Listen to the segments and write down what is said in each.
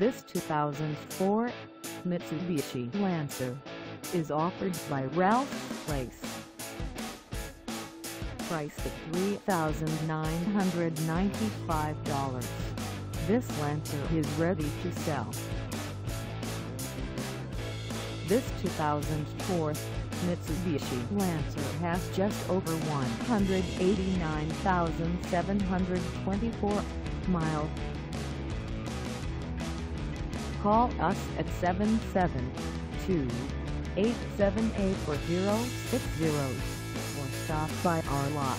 This 2004 Mitsubishi Lancer is offered by Ralph Place. Priced at $3,995. This Lancer is ready to sell. This 2004 Mitsubishi Lancer has just over 189,724 miles. Call us at 772-878-4060 or stop by our lot.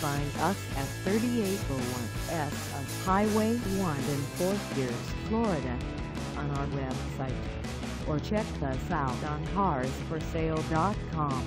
Find us at 3801 S of Highway 1 in Fort Pierce, Florida on our website or check us out on carsforsale.com.